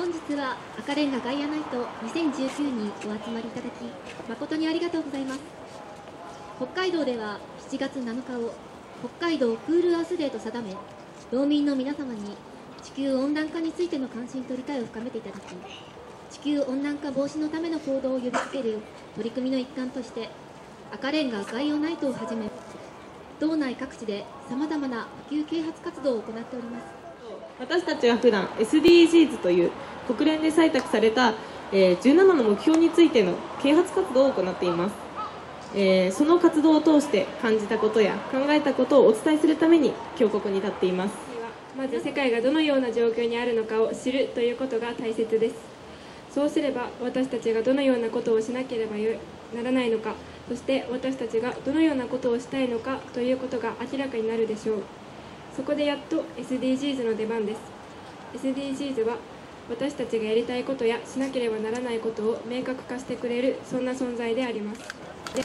本日は赤レンガガイアナイト2019にお集まりいただき誠にありがとうございます。北海道では7月7日を北海道クールアースデーと定め道民の皆様に地球温暖化についての関心と理解を深めていただき地球温暖化防止のための行動を呼びかける取り組みの一環として赤レンガガイオナイトをはじめ道内各地でさまざまな普及啓発活動を行っております。私たちは普段 SDGs という国連で採択された、え17の目標についての啓発活動を行っています、えその活動を通して感じたことや考えたことをお伝えするために今日ここに立っています。まず世界がどのような状況にあるのかを知るということが大切です。そうすれば私たちがどのようなことをしなければならないのかそして私たちがどのようなことをしたいのかということが明らかになるでしょう。そこでやっと SDGs の出番です。SDGs は私たちがやりたいことやしなければならないことを明確化してくれるそんな存在であります。で